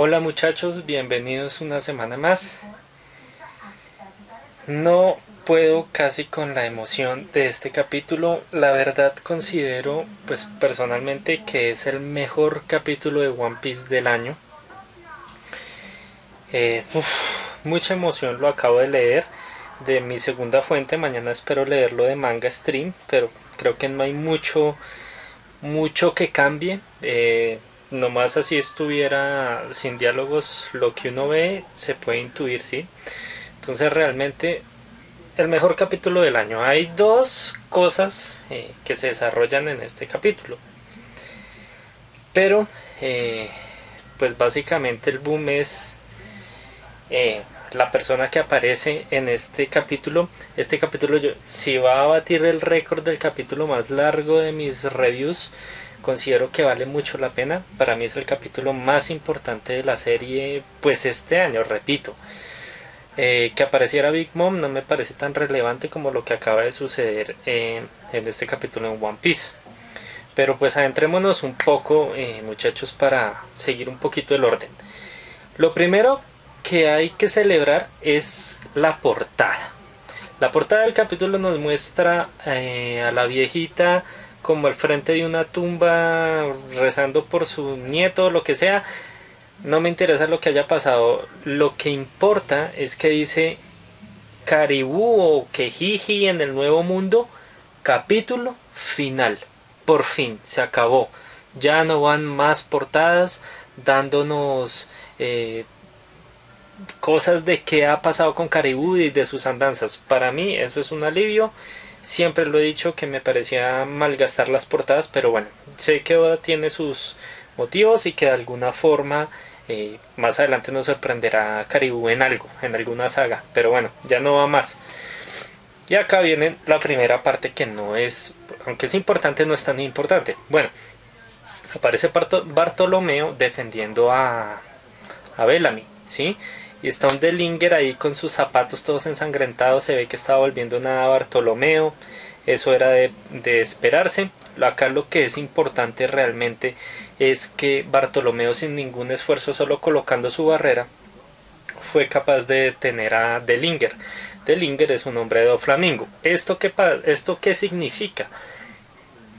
Hola muchachos, bienvenidos una semana más. No puedo casi con la emoción de este capítulo. La verdad considero, pues personalmente, que es el mejor capítulo de One Piece del año. Eh, mucha emoción, lo acabo de leer de mi segunda fuente. Mañana espero leerlo de Manga Stream, pero creo que no hay mucho, mucho que cambie. Eh, nomás así estuviera sin diálogos, lo que uno ve se puede intuir, ¿sí? Entonces realmente el mejor capítulo del año. Hay dos cosas eh, que se desarrollan en este capítulo. Pero, eh, pues básicamente el boom es eh, la persona que aparece en este capítulo. Este capítulo yo, si va a batir el récord del capítulo más largo de mis reviews, considero que vale mucho la pena. Para mí es el capítulo más importante de la serie, pues este año, repito. Eh, que apareciera Big Mom no me parece tan relevante como lo que acaba de suceder eh, en este capítulo en One Piece. Pero pues adentrémonos un poco, eh, muchachos, para seguir un poquito el orden. Lo primero que hay que celebrar es la portada. La portada del capítulo nos muestra a la viejita como al frente de una tumba rezando por su nieto lo que sea. No me interesa lo que haya pasado. Lo que importa es que dice Caribú o Kejiji en el Nuevo Mundo, capítulo final. Por fin, se acabó. Ya no van más portadas dándonos eh, cosas de qué ha pasado con Caribú y de sus andanzas. Para mí eso es un alivio Siempre lo he dicho que me parecía malgastar las portadas, pero bueno, sé que tiene sus motivos y que de alguna forma eh, más adelante nos sorprenderá Caribou en algo, en alguna saga, pero bueno, ya no va más. Y acá viene la primera parte que no es, aunque es importante, no es tan importante. Bueno, aparece Bartolomeo defendiendo a, a Bellamy, ¿sí? Y está un Delinger ahí con sus zapatos todos ensangrentados. Se ve que estaba volviendo nada a Bartolomeo. Eso era de, de esperarse. Acá lo que es importante realmente es que Bartolomeo sin ningún esfuerzo, solo colocando su barrera, fue capaz de detener a Delinger. Delinger es un hombre de Doflamingo. ¿Esto qué, ¿Esto qué significa?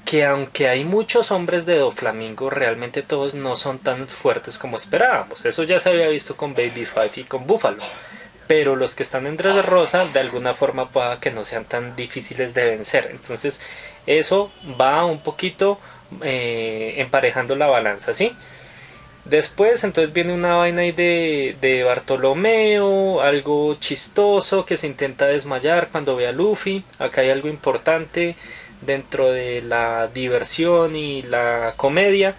Que aunque hay muchos hombres de Doflamingo, realmente todos no son tan fuertes como esperábamos. Eso ya se había visto con Baby Five y con Buffalo. Pero los que están en Rosa, de alguna forma pueda que no sean tan difíciles de vencer. Entonces, eso va un poquito eh, emparejando la balanza, ¿sí? Después, entonces viene una vaina ahí de, de Bartolomeo, algo chistoso que se intenta desmayar cuando ve a Luffy. Acá hay algo importante dentro de la diversión y la comedia,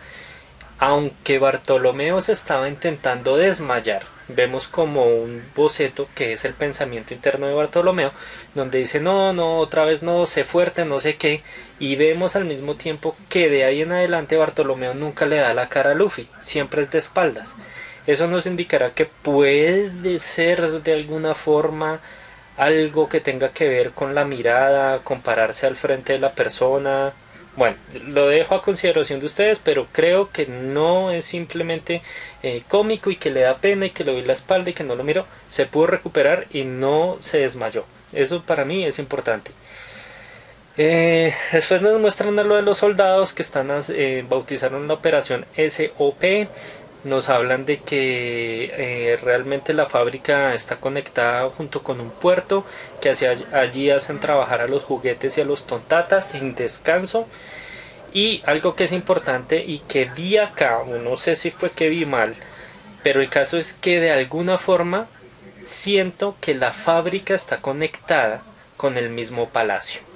aunque Bartolomeo se estaba intentando desmayar. Vemos como un boceto que es el pensamiento interno de Bartolomeo, donde dice no, no, otra vez no, sé fuerte, no sé qué, y vemos al mismo tiempo que de ahí en adelante Bartolomeo nunca le da la cara a Luffy, siempre es de espaldas. Eso nos indicará que puede ser de alguna forma algo que tenga que ver con la mirada, compararse al frente de la persona. Bueno, lo dejo a consideración de ustedes, pero creo que no es simplemente eh, cómico y que le da pena y que le doy la espalda y que no lo miro. Se pudo recuperar y no se desmayó. Eso para mí es importante. Eh, después nos muestran a lo de los soldados que están eh, bautizaron la operación SOP nos hablan de que eh, realmente la fábrica está conectada junto con un puerto que hacia allí hacen trabajar a los juguetes y a los tontatas sin descanso. Y algo que es importante y que vi acá no sé si fue que vi mal pero el caso es que de alguna forma siento que la fábrica está conectada con el mismo palacio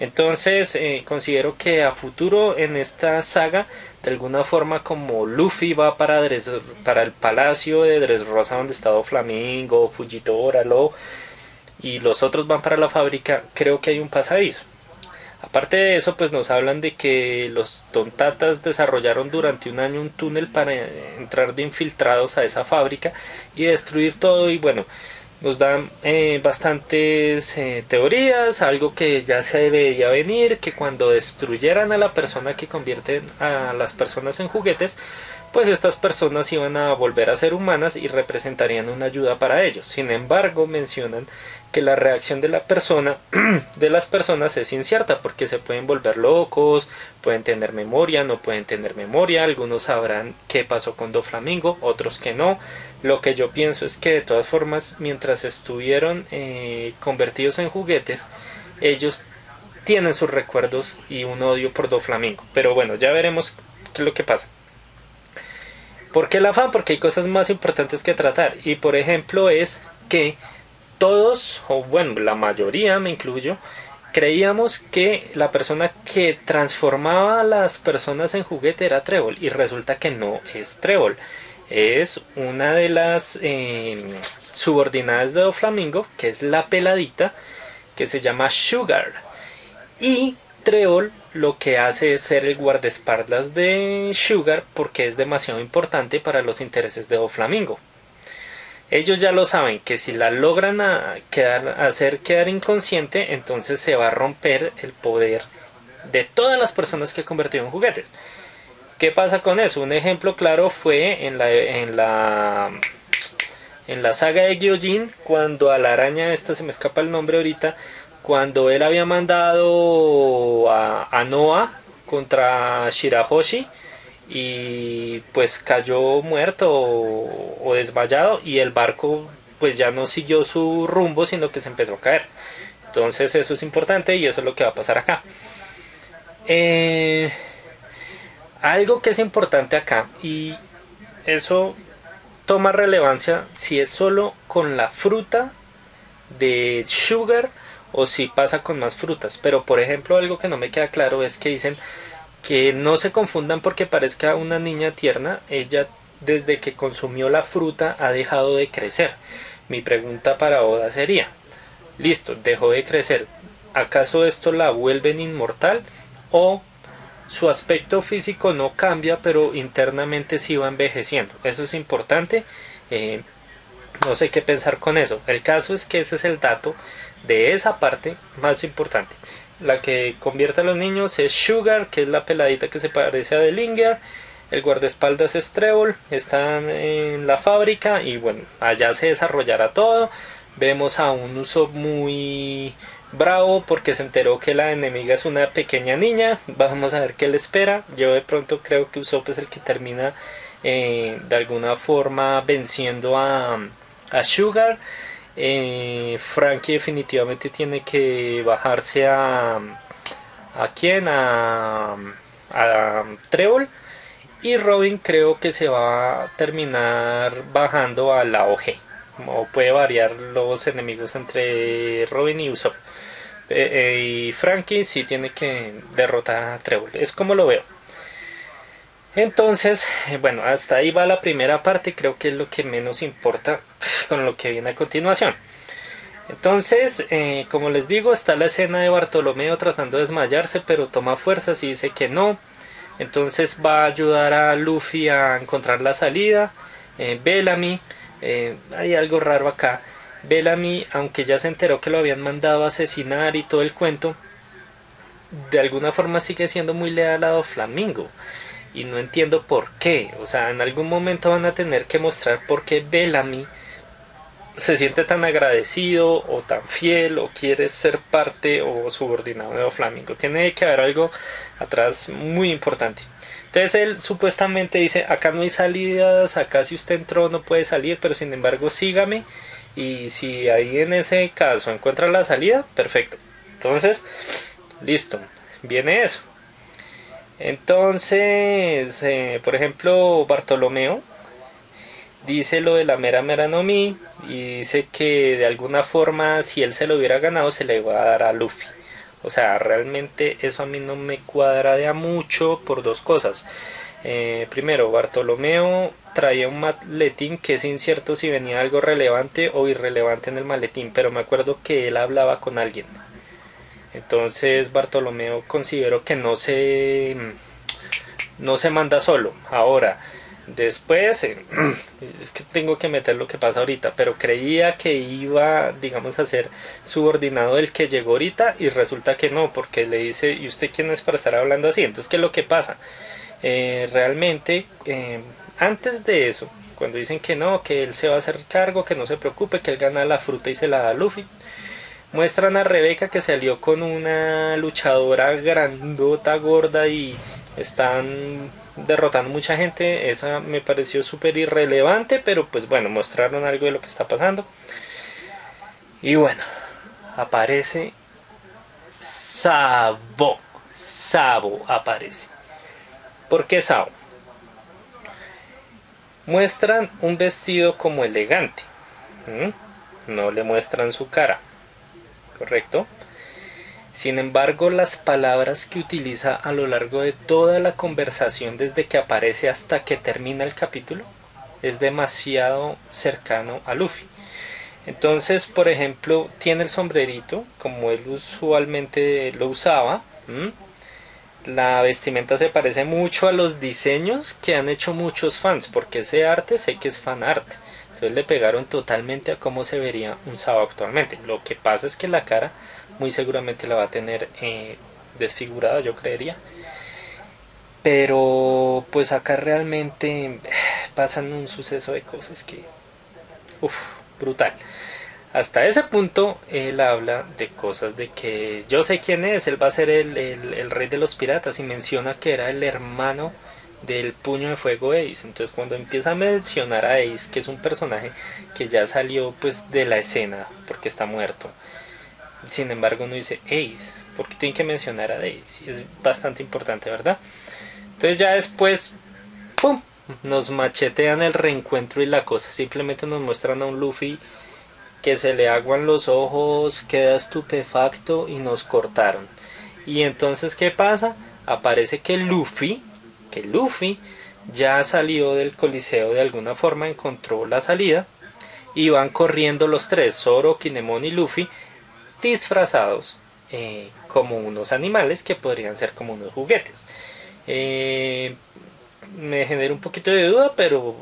entonces eh, considero que a futuro en esta saga, de alguna forma como Luffy va para, para el palacio de Dressrosa donde está Flamingo, Fujitora, Lo y los otros van para la fábrica, creo que hay un pasadizo. Aparte de eso, pues nos hablan de que los Tontatas desarrollaron durante un año un túnel para entrar de infiltrados a esa fábrica y destruir todo y bueno, nos dan eh, bastantes eh, teorías, algo que ya se veía venir, que cuando destruyeran a la persona que convierte a las personas en juguetes, pues estas personas iban a volver a ser humanas y representarían una ayuda para ellos. Sin embargo, mencionan que la reacción de la persona de las personas es incierta porque se pueden volver locos, pueden tener memoria, no pueden tener memoria, algunos sabrán qué pasó con Doflamingo, otros que no. Lo que yo pienso es que de todas formas, mientras estuvieron eh, convertidos en juguetes, ellos tienen sus recuerdos y un odio por Doflamingo. Pero bueno, ya veremos qué es lo que pasa. ¿Por qué el afán? Porque hay cosas más importantes que tratar. Y por ejemplo es que todos, o bueno, la mayoría me incluyo, creíamos que la persona que transformaba a las personas en juguete era Trébol y resulta que no es Trébol. Es una de las em, subordinadas de Flamingo, que es la peladita, que se llama Sugar. Y Trébol lo que hace es ser el guardaespaldas de Sugar porque es demasiado importante para los intereses de Flamingo. Ellos ya lo saben que si la logran hacer quedar inconsciente, entonces se va a romper el poder de todas las personas que convertido en juguetes. ¿Qué pasa con eso? Un ejemplo claro fue en la en la en la saga de Gyojin cuando a la araña esta se me escapa el nombre ahorita cuando él había mandado a, a Noah contra Shirahoshi y pues cayó muerto o, desmayado y el barco pues ya no siguió su rumbo sino que se empezó a caer. Entonces eso es importante y eso es lo que va a pasar acá. Eh, algo que es importante acá y eso toma relevancia si es solo con la fruta de sugar o si pasa con más frutas pero por ejemplo algo que no me queda claro es que dicen que no se confundan porque parezca una niña tierna, ella desde que consumió la fruta ha dejado de crecer. Mi pregunta para Oda sería, listo, dejó de crecer, ¿acaso esto la vuelve inmortal o su aspecto físico no cambia pero internamente sí va envejeciendo? Eso es importante, eh, no sé qué pensar con eso. El caso es que ese es el dato de esa parte más importante. La que convierte a los niños es Sugar, que es la peladita que se parece a Delinger. El guardaespaldas es Trébol, están en la fábrica y bueno, allá se desarrollará todo. Vemos a un Usopp muy bravo porque se enteró que la enemiga es una pequeña niña. Vamos a ver qué le espera. Yo de pronto creo que Usopp es el que termina eh, de alguna forma venciendo a, a Sugar. Eh, Frankie definitivamente tiene que bajarse a a quién a, a y Robin creo que se va a terminar bajando a la OG o puede variar los enemigos entre Robin y Usopp. Eh, eh, y Frankie sí tiene que derrotar a Trébol. Es como lo veo entonces, eh, bueno, hasta ahí va la primera parte, creo que es lo que menos importa con lo que viene a continuación. Entonces, eh, como les digo, está la escena de Bartolomeo tratando de desmayarse, pero toma fuerzas y dice que no. Entonces va a ayudar a Luffy a encontrar la salida. Eh, Bellamy, hay algo raro acá. Bellamy, aunque ya se enteró que lo habían mandado a asesinar y todo el cuento, de alguna forma sigue siendo muy leal a Flamingo y no entiendo por qué. O sea, en algún momento van a tener que mostrar por qué Bellamy se siente tan agradecido o tan fiel o quiere ser parte o subordinado de Flamingo. Tiene que haber algo atrás muy importante. Entonces él supuestamente dice, acá no hay salidas, acá si usted entró no puede salir, pero sin embargo sígame y si ahí en ese caso encuentra la salida, perfecto. Entonces, listo, viene eso. Entonces, eh, por ejemplo, Bartolomeo dice lo de la mera mera no y dice que de alguna forma si él se lo hubiera ganado se le iba a dar a Luffy. O sea, realmente eso a mí no me cuadra de a mucho por dos cosas. Eh, primero, Bartolomeo traía un maletín que es incierto si venía algo relevante o irrelevante en el maletín, pero me acuerdo que él hablaba con alguien. Entonces Bartolomeo considero que no se no se manda solo. Ahora, después eh, es que tengo que meter lo que pasa ahorita, pero creía que iba, digamos, a ser subordinado del que llegó ahorita y resulta que no, porque le dice, ¿y usted quién es para estar hablando así? Entonces, ¿qué es lo que pasa? eh, realmente eh, antes de eso, cuando dicen que no, que él se va a hacer cargo, que no se preocupe, que él gana la fruta y se la da a Luffy, muestran a Rebeca que salió con una luchadora grandota, gorda y están derrotando mucha gente. Esa me pareció súper irrelevante, pero pues bueno, mostraron algo de lo que está pasando. Y bueno, aparece Sabo. Sabo aparece. ¿Por qué Sabo? Muestran un vestido como elegante. No le muestran su cara. ¿Correcto? Sin embargo, las palabras que utiliza a lo largo de toda la conversación desde que aparece hasta que termina el capítulo es demasiado cercano a Luffy. Entonces, por ejemplo, tiene el sombrerito, como él usualmente lo usaba. La vestimenta se parece mucho a los diseños que han hecho muchos fans, porque ese arte sé que es fan art. Entonces le pegaron totalmente a cómo se vería un Sao actualmente. Lo que pasa es que la cara muy seguramente la va a tener eh, desfigurada, yo creería. Pero pues acá realmente pasan un suceso de cosas que... Uf, brutal. Hasta ese punto él habla de cosas de que yo sé quién es, él va a ser el, el rey de los piratas y menciona que era el hermano del puño de fuego Ace. Entonces cuando empieza a mencionar a Ace, que es un personaje que ya salió pues de la escena porque está muerto, sin embargo no dice Ace, porque tiene que mencionar a Ace, es bastante importante, ¿verdad? Entonces ya después, ¡pum! Nos machetean el reencuentro y la cosa, simplemente nos muestran a un Luffy que se le aguan los ojos, queda estupefacto y nos cortaron. Y entonces, ¿qué pasa? Aparece que Luffy, Luffy ya salió del coliseo de alguna forma, encontró la salida y van corriendo los tres, Zoro, Kinemon y Luffy, disfrazados eh, como unos animales que podrían ser como unos juguetes. Eh, me genera un poquito de duda, pero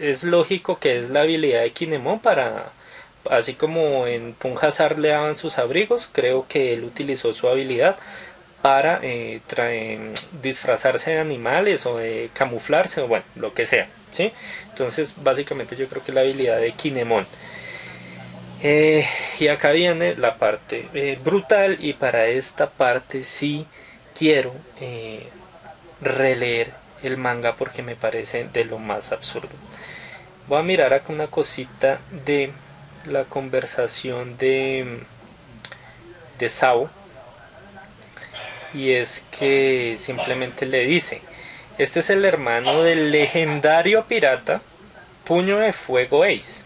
es lógico que es la habilidad de Kinemon para, así como en Punjazar le daban sus abrigos, creo que él utilizó su habilidad para eh, disfrazarse de animales o de camuflarse o bueno, lo que sea, ¿sí? Entonces, básicamente yo creo que la habilidad de Kinemon. Eh, y acá viene la parte eh, brutal y para esta parte sí quiero eh, releer el manga porque me parece de lo más absurdo. Voy a mirar acá una cosita de la conversación de, de Sao. Y es que simplemente le dice, este es el hermano del legendario pirata Puño de Fuego Ace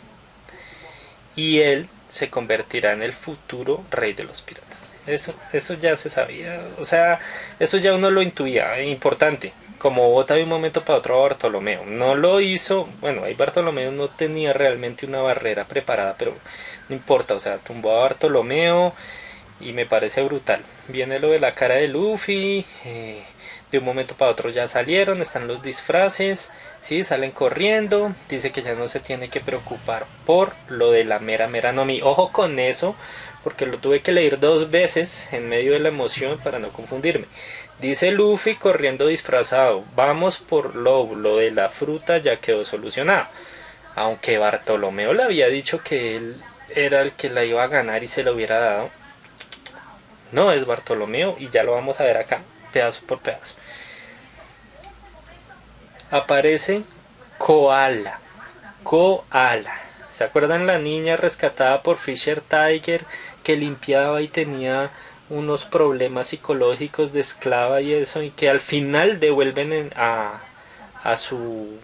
y él se convertirá en el futuro rey de los piratas. Eso, eso ya se sabía, o sea, eso ya uno lo intuía, importante, como vota de un momento para otro a Bartolomeo. No lo hizo, bueno, ahí Bartolomeo no tenía realmente una barrera preparada, pero no importa, o sea, tumbó a Bartolomeo y me parece brutal. Viene lo de la cara de Luffy, eh, de un momento para otro ya salieron, están los disfraces, ¿sí? salen corriendo, dice que ya no se tiene que preocupar por lo de la mera mera Nomi. Ojo con eso, porque lo tuve que leer dos veces en medio de la emoción para no confundirme. Dice Luffy corriendo disfrazado, vamos por lo, de la fruta ya quedó solucionado. Aunque Bartolomeo le había dicho que él era el que la iba a ganar y se lo hubiera dado. No es Bartolomeo y ya lo vamos a ver acá, pedazo por pedazo aparece Koala. Koala. ¿Se acuerdan la niña rescatada por Fisher Tiger que limpiaba y tenía unos problemas psicológicos de esclava y eso y que al final devuelven a, a su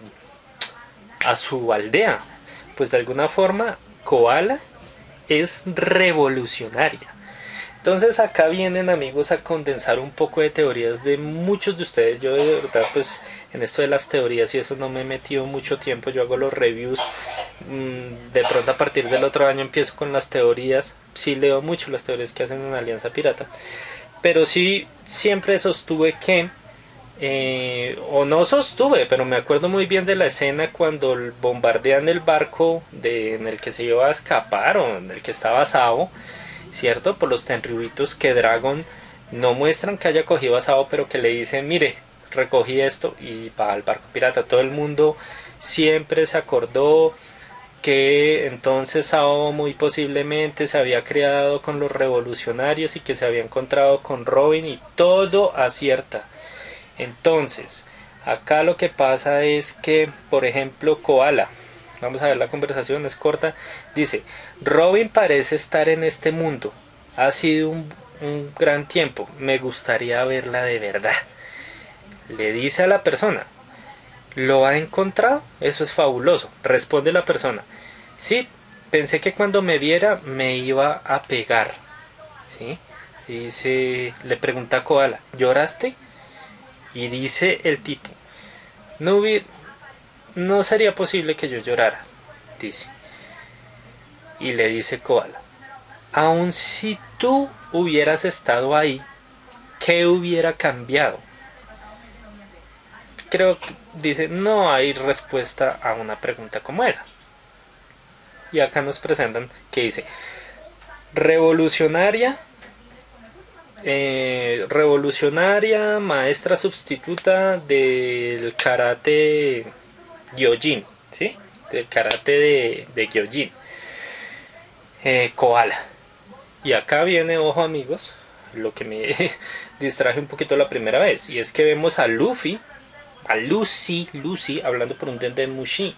a su aldea? Pues de alguna forma Koala es revolucionaria. Entonces acá vienen amigos a condensar un poco de teorías de muchos de ustedes. Yo de verdad pues en esto de las teorías y eso no me he metido mucho tiempo. Yo hago los reviews. Mm, de pronto a partir del otro año empiezo con las teorías. Sí leo mucho las teorías que hacen en Alianza Pirata. Pero sí siempre sostuve que eh, o no sostuve, pero me acuerdo muy bien de la escena cuando bombardean el barco de, en el que se iba a escapar o en el que estaba Sabo ¿cierto? Por los tenribitos que Dragon no muestran que haya cogido a Sao, pero que le dicen, mire, recogí esto y va al barco pirata. Todo el mundo siempre se acordó que entonces Sao muy posiblemente se había criado con los revolucionarios y que se había encontrado con Robin y todo acierta. Entonces, acá lo que pasa es que, por ejemplo, Koala, vamos a ver la conversación, es corta, dice, Robin parece estar en este mundo, ha sido un, un gran tiempo, me gustaría verla de verdad. Le dice a la persona, ¿Lo ha encontrado? Eso es fabuloso. Responde la persona. Sí, pensé que cuando me viera me iba a pegar. ¿Sí? Dice, le pregunta a Koala, ¿lloraste? Y dice el tipo, no, no sería posible que yo llorara, dice. Y le dice Koala, aun si tú hubieras estado ahí, ¿qué hubiera cambiado? creo que dice, no hay respuesta a una pregunta como esa. Y acá nos presentan que dice, revolucionaria, eh, revolucionaria, maestra sustituta del karate Gyojin, ¿sí? Del karate de, de Gyojin. Eh, koala. Y acá viene, ojo amigos, lo que me distraje un poquito la primera vez. Y es que vemos a Luffy a Lucy, Lucy hablando por un de Mushi,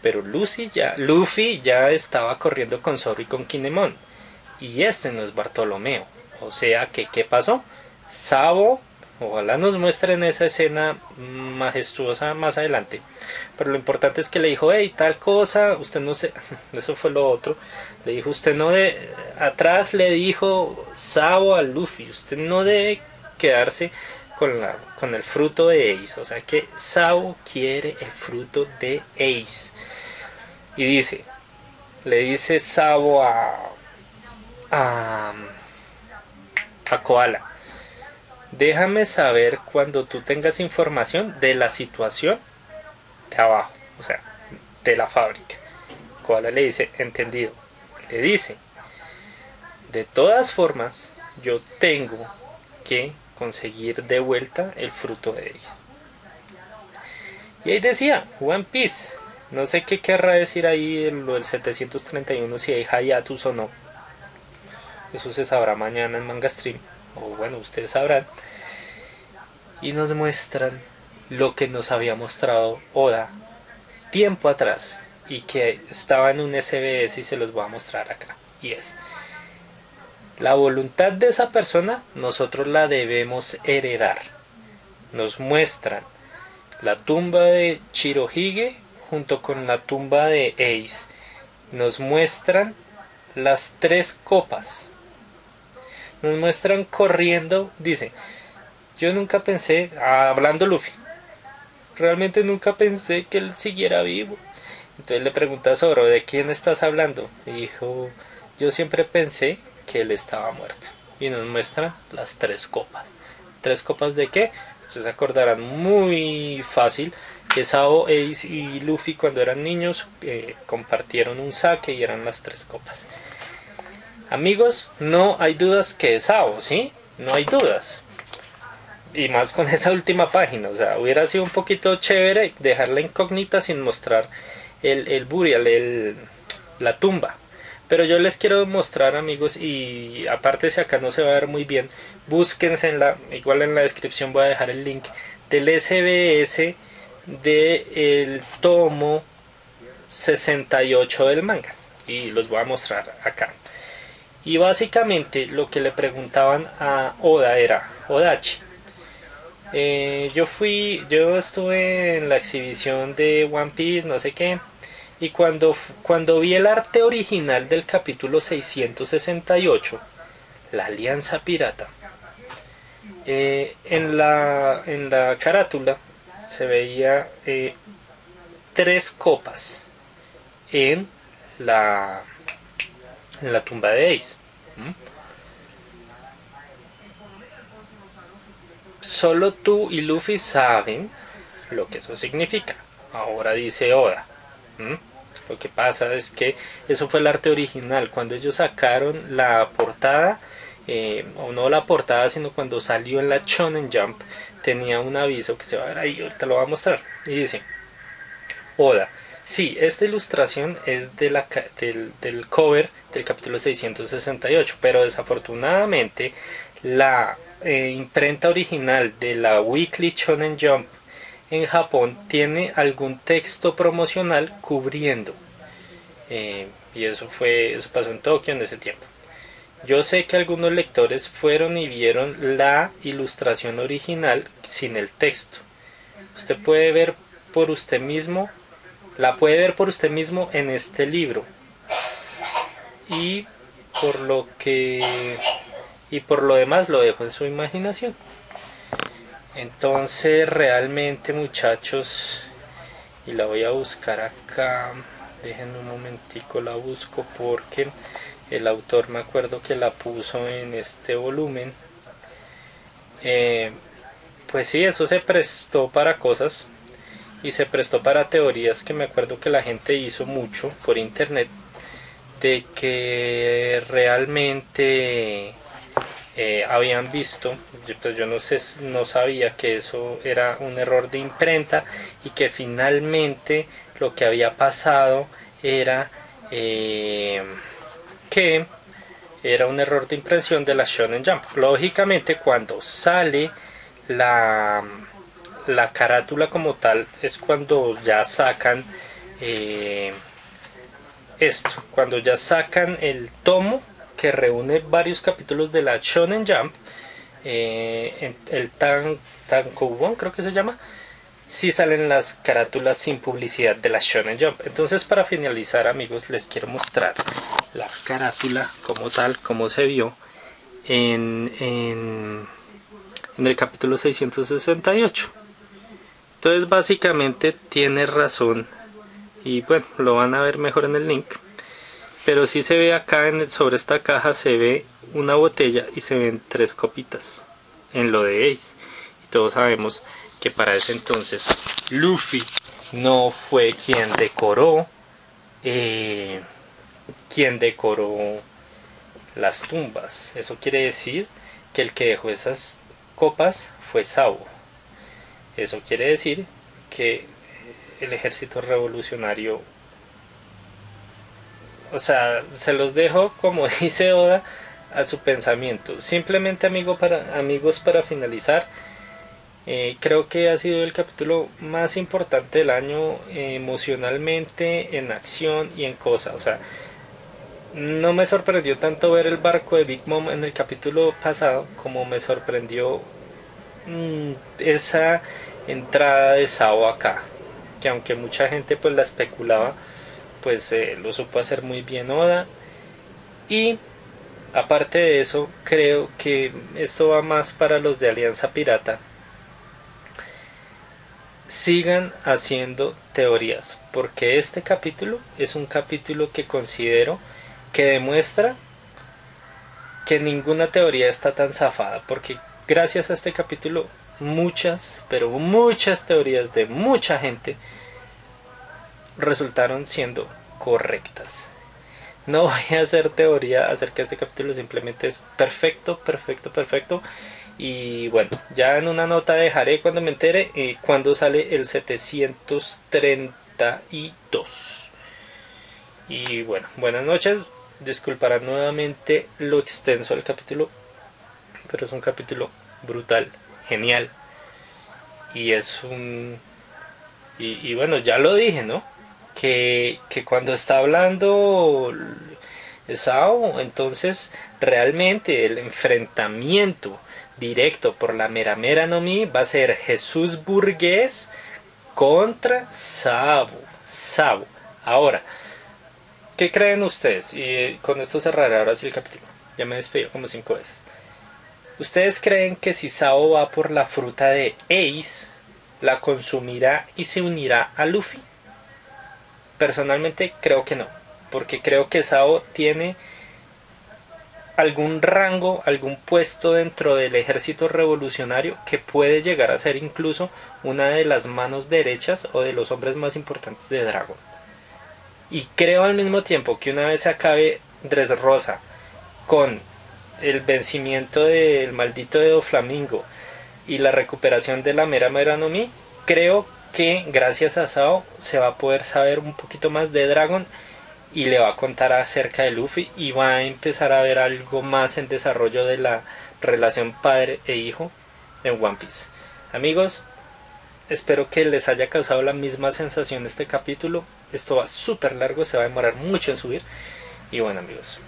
pero Lucy ya, Luffy ya estaba corriendo con Zoro y con Kinemon, y este no es Bartolomeo, o sea que ¿qué pasó? Sabo, ojalá nos muestren esa escena majestuosa más adelante, pero lo importante es que le dijo, hey, tal cosa, usted no se, eso fue lo otro, le dijo, usted no de, atrás le dijo Sabo a Luffy, usted no debe quedarse con, la, con el fruto de Ace. O sea que Sao quiere el fruto de Ace. Y dice, le dice Sao a, a, a Koala, déjame saber cuando tú tengas información de la situación de abajo, o sea, de la fábrica. Koala le dice, entendido. Le dice, de todas formas, yo tengo que conseguir de vuelta el fruto de Ace. Y ahí decía, One Piece. No sé qué querrá decir ahí lo del 731, si hay hiatus o no. Eso se sabrá mañana en Manga Stream. O bueno, ustedes sabrán. Y nos muestran lo que nos había mostrado Oda tiempo atrás. Y que estaba en un SBS y se los voy a mostrar acá. Y es la voluntad de esa persona nosotros la debemos heredar. Nos muestran la tumba de Chirohige junto con la tumba de Ace. Nos muestran las tres copas. Nos muestran corriendo, dice, yo nunca pensé, hablando Luffy, realmente nunca pensé que él siguiera vivo. Entonces le pregunta a ¿de quién estás hablando? Y dijo, yo siempre pensé que él estaba muerto. Y nos muestra las tres copas. ¿Tres copas de qué? Ustedes acordarán muy fácil que Sao, Ace y Luffy cuando eran niños eh, compartieron un saque y eran las tres copas. Amigos, no hay dudas que es Sao, ¿sí? No hay dudas. Y más con esa última página. O sea, hubiera sido un poquito chévere dejarla incógnita sin mostrar el, burial, el, la tumba. Pero yo les quiero mostrar amigos y aparte si acá no se va a ver muy bien, búsquense en la, igual en la descripción voy a dejar el link del SBS del el tomo 68 del manga y los voy a mostrar acá. Y básicamente lo que le preguntaban a Oda era, Odachi, eh, yo fui, yo estuve en la exhibición de One Piece, no sé qué, y cuando, cuando vi el arte original del capítulo 668, la Alianza Pirata, eh, en, la, en la carátula se veía eh, tres copas en la, en la tumba de Ace. Solo tú y Luffy saben lo que eso significa. Ahora dice Oda. Lo que pasa es que eso fue el arte original. Cuando ellos sacaron la portada, eh, o no la portada, sino cuando salió en la Shonen Jump, tenía un aviso que se va a ver ahí, ahorita lo voy a mostrar. Y dice, Oda, sí, esta ilustración es de la, del, cover del capítulo 668, pero desafortunadamente la eh, imprenta original de la Weekly Shonen Jump en Japón tiene algún texto promocional cubriendo. Eh, y eso fue, eso pasó en Tokio en ese tiempo. Yo sé que algunos lectores fueron y vieron la ilustración original sin el texto. Usted puede ver por usted mismo, la puede ver por usted mismo en este libro. Y por lo que y por lo demás lo dejo en su imaginación. Entonces realmente muchachos, y la voy a buscar acá, dejen un momentico, la busco porque el autor me acuerdo que la puso en este volumen. Eh, pues sí, eso se prestó para cosas y se prestó para teorías que me acuerdo que la gente hizo mucho por internet de que realmente eh, habían visto, pues yo no sé, no sabía que eso era un error de imprenta y que finalmente lo que había pasado era eh, que era un error de impresión de la Shonen Jump. Lógicamente cuando sale la, la carátula como tal es cuando ya sacan eh, esto, cuando ya sacan el tomo que reúne varios capítulos de la Shonen Jump, eh, el Tan, Tankobon creo que se llama, si salen las carátulas sin publicidad de la Shonen Jump. Entonces para finalizar amigos les quiero mostrar la carátula como tal, como se vio en, en, en el capítulo 668. Entonces básicamente tiene razón. Y bueno, lo van a ver mejor en el link. Pero sí se ve acá en sobre esta caja se ve una botella y se ven tres copitas en lo de Ace. Y todos sabemos que para ese entonces Luffy no fue quien decoró eh, quien decoró las tumbas. Eso quiere decir que el que dejó esas copas fue Sabo eso quiere decir que el ejército revolucionario o sea, se los dejo como dice Oda a su pensamiento. Simplemente amigo para, amigos para finalizar, eh, creo que ha sido el capítulo más importante del año eh, emocionalmente, en acción y en cosas. O sea, no me sorprendió tanto ver el barco de Big Mom en el capítulo pasado como me sorprendió mm, esa entrada de Sao acá. Que aunque mucha gente pues la especulaba, pues eh, lo supo hacer muy bien Oda. Y aparte de eso, creo que esto va más para los de Alianza Pirata. Sigan haciendo teorías, porque este capítulo es un capítulo que considero que demuestra que ninguna teoría está tan zafada, porque gracias a este capítulo muchas, pero muchas teorías de mucha gente resultaron siendo correctas. No voy a hacer teoría acerca de este capítulo, simplemente es perfecto, perfecto, perfecto. Y bueno, ya en una nota dejaré cuando me entere eh, cuando sale el 732. Y bueno, buenas noches. Disculparán nuevamente lo extenso del capítulo, pero es un capítulo brutal, genial. Y es un... y bueno, ya lo dije, ¿no? que, cuando está hablando Sao, entonces realmente el enfrentamiento directo por la mera mera no mi va a ser Jesús Burgués contra Sabo. Sabo. Ahora, ¿qué creen ustedes? Y con esto cerraré ahora sí el capítulo. Ya me despido como cinco veces. ¿Ustedes creen que si Sao va por la fruta de Ace, la consumirá y se unirá a Luffy? Personalmente creo que no, porque creo que Sao tiene algún rango, algún puesto dentro del ejército revolucionario que puede llegar a ser incluso una de las manos derechas o de los hombres más importantes de Dragon. Y creo al mismo tiempo que una vez se acabe Dressrosa con el vencimiento del maldito de Flamingo y la recuperación de la Mera Mera no Mi, creo que gracias a Sao se va a poder saber un poquito más de Dragon y le va a contar acerca de Luffy y va a empezar a ver algo más en desarrollo de la relación padre e hijo en One Piece. Amigos, espero que les haya causado la misma sensación este capítulo. Esto va súper largo, se va a demorar mucho en subir. Y bueno amigos,